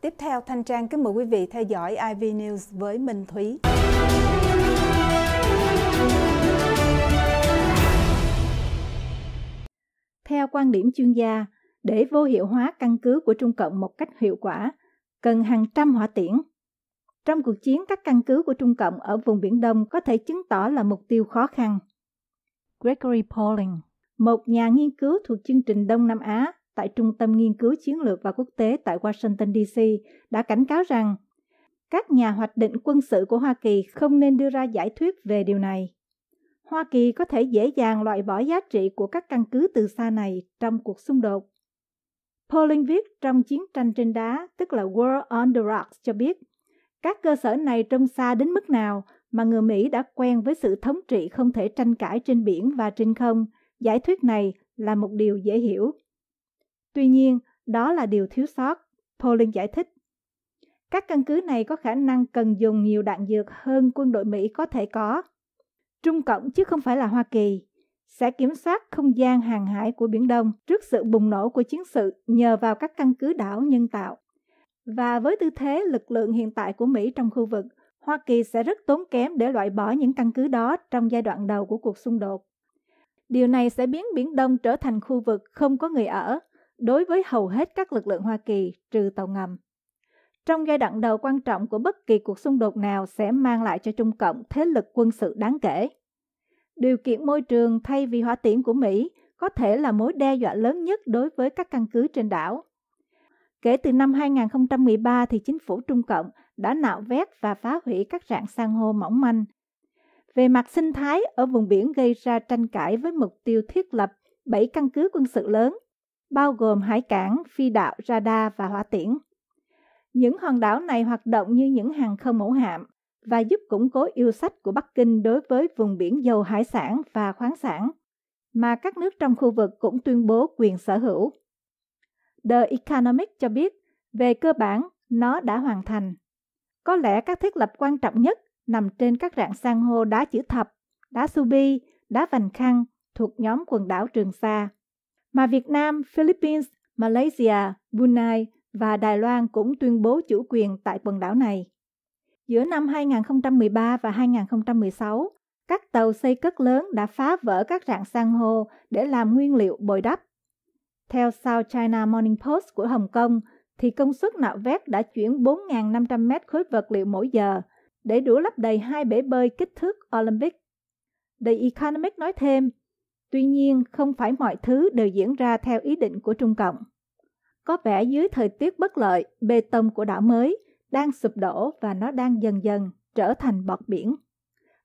Tiếp theo, Thanh Trang kính mời quý vị theo dõi IV News với Minh Thúy. Theo quan điểm chuyên gia, để vô hiệu hóa căn cứ của Trung Cộng một cách hiệu quả, cần hàng trăm hỏa tiễn. Trong cuộc chiến, các căn cứ của Trung Cộng ở vùng Biển Đông có thể chứng tỏ là mục tiêu khó khăn. Gregory Pauling, một nhà nghiên cứu thuộc chương trình Đông Nam Á tại Trung tâm Nghiên cứu Chiến lược và Quốc tế tại Washington, D.C. đã cảnh cáo rằng các nhà hoạch định quân sự của Hoa Kỳ không nên đưa ra giải thuyết về điều này. Hoa Kỳ có thể dễ dàng loại bỏ giá trị của các căn cứ từ xa này trong cuộc xung đột. Pauling viết trong Chiến tranh trên đá, tức là War on the Rocks cho biết, các cơ sở này trông xa đến mức nào mà người Mỹ đã quen với sự thống trị không thể tranh cãi trên biển và trên không. Giải thuyết này là một điều dễ hiểu. Tuy nhiên, đó là điều thiếu sót, Pauling giải thích. Các căn cứ này có khả năng cần dùng nhiều đạn dược hơn quân đội Mỹ có thể có. Trung Cộng chứ không phải là Hoa Kỳ sẽ kiểm soát không gian hàng hải của Biển Đông trước sự bùng nổ của chiến sự nhờ vào các căn cứ đảo nhân tạo. Và với tư thế lực lượng hiện tại của Mỹ trong khu vực, Hoa Kỳ sẽ rất tốn kém để loại bỏ những căn cứ đó trong giai đoạn đầu của cuộc xung đột. Điều này sẽ biến Biển Đông trở thành khu vực không có người ở đối với hầu hết các lực lượng Hoa Kỳ trừ tàu ngầm. Trong giai đoạn đầu quan trọng của bất kỳ cuộc xung đột nào sẽ mang lại cho Trung Cộng thế lực quân sự đáng kể. Điều kiện môi trường thay vì hỏa tiễn của Mỹ có thể là mối đe dọa lớn nhất đối với các căn cứ trên đảo. Kể từ năm 2013 thì chính phủ Trung Cộng đã nạo vét và phá hủy các rạn san hô mỏng manh. Về mặt sinh thái, ở vùng biển gây ra tranh cãi với mục tiêu thiết lập 7 căn cứ quân sự lớn, bao gồm hải cảng, phi đạo, radar và hỏa tiễn. Những hòn đảo này hoạt động như những hàng không mẫu hạm và giúp củng cố yêu sách của Bắc Kinh đối với vùng biển dầu hải sản và khoáng sản, mà các nước trong khu vực cũng tuyên bố quyền sở hữu. The Economic cho biết, về cơ bản, nó đã hoàn thành. Có lẽ các thiết lập quan trọng nhất nằm trên các rạn san hô đá chữ thập, đá subi, đá vành khăn thuộc nhóm quần đảo Trường Sa, mà Việt Nam, Philippines, Malaysia, Brunei và Đài Loan cũng tuyên bố chủ quyền tại quần đảo này. Giữa năm 2013 và 2016, các tàu xây cất lớn đã phá vỡ các rạn san hô để làm nguyên liệu bồi đắp. Theo South China Morning Post của Hồng Kông, thì công suất nạo vét đã chuyển 4.500 mét khối vật liệu mỗi giờ để đủ lấp đầy hai bể bơi kích thước Olympic. The Economic nói thêm, tuy nhiên không phải mọi thứ đều diễn ra theo ý định của Trung Cộng. Có vẻ dưới thời tiết bất lợi, bê tông của đảo mới đang sụp đổ và nó đang dần dần trở thành bọt biển.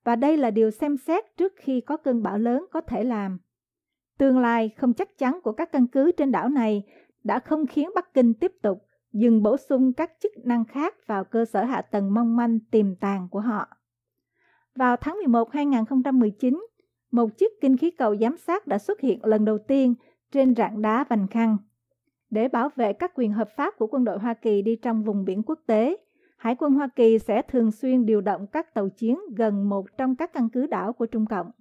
Và đây là điều xem xét trước khi có cơn bão lớn có thể làm. Tương lai không chắc chắn của các căn cứ trên đảo này đã không khiến Bắc Kinh tiếp tục dừng bổ sung các chức năng khác vào cơ sở hạ tầng mong manh tiềm tàng của họ. Vào tháng 11 2019, một chiếc kinh khí cầu giám sát đã xuất hiện lần đầu tiên trên rạn đá Vành Khăn. Để bảo vệ các quyền hợp pháp của quân đội Hoa Kỳ đi trong vùng biển quốc tế, Hải quân Hoa Kỳ sẽ thường xuyên điều động các tàu chiến gần một trong các căn cứ đảo của Trung Cộng.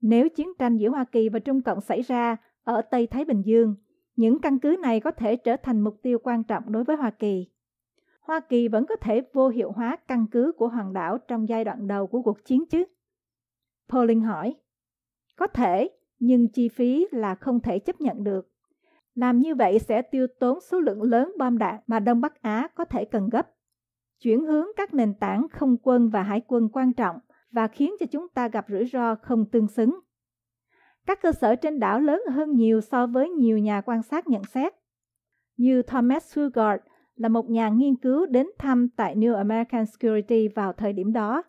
Nếu chiến tranh giữa Hoa Kỳ và Trung Cộng xảy ra ở Tây Thái Bình Dương, những căn cứ này có thể trở thành mục tiêu quan trọng đối với Hoa Kỳ. Hoa Kỳ vẫn có thể vô hiệu hóa căn cứ của Hoàng đảo trong giai đoạn đầu của cuộc chiến chứ? Pauling hỏi. Có thể, nhưng chi phí là không thể chấp nhận được. Làm như vậy sẽ tiêu tốn số lượng lớn bom đạn mà Đông Bắc Á có thể cần gấp. Chuyển hướng các nền tảng không quân và hải quân quan trọng và khiến cho chúng ta gặp rủi ro không tương xứng. Các cơ sở trên đảo lớn hơn nhiều so với nhiều nhà quan sát nhận xét. Như Thomas Sugard là một nhà nghiên cứu đến thăm tại New American Security vào thời điểm đó,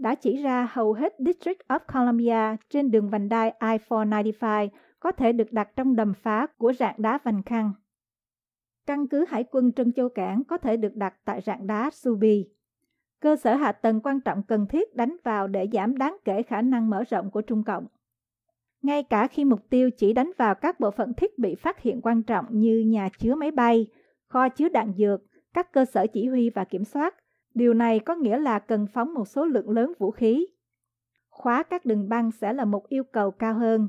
đã chỉ ra hầu hết District of Columbia trên đường vành đai I-495 có thể được đặt trong đầm phá của rạn đá vành khăn. Căn cứ hải quân Trân Châu Cảng có thể được đặt tại rạn đá Subi. Cơ sở hạ tầng quan trọng cần thiết đánh vào để giảm đáng kể khả năng mở rộng của Trung Cộng. Ngay cả khi mục tiêu chỉ đánh vào các bộ phận thiết bị phát hiện quan trọng như nhà chứa máy bay, kho chứa đạn dược, các cơ sở chỉ huy và kiểm soát, điều này có nghĩa là cần phóng một số lượng lớn vũ khí. Khóa các đường băng sẽ là một yêu cầu cao hơn.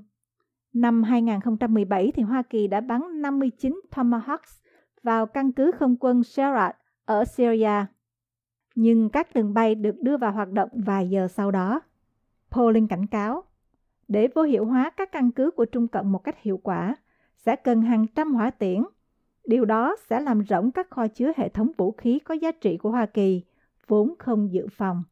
Năm 2017 thì Hoa Kỳ đã bắn 59 Tomahawks vào căn cứ không quân Sherrod ở Syria. Nhưng các đường bay được đưa vào hoạt động vài giờ sau đó. Pauling cảnh cáo, để vô hiệu hóa các căn cứ của Trung Cộng một cách hiệu quả, sẽ cần hàng trăm hỏa tiễn. Điều đó sẽ làm rỗng các kho chứa hệ thống vũ khí có giá trị của Hoa Kỳ, vốn không dự phòng.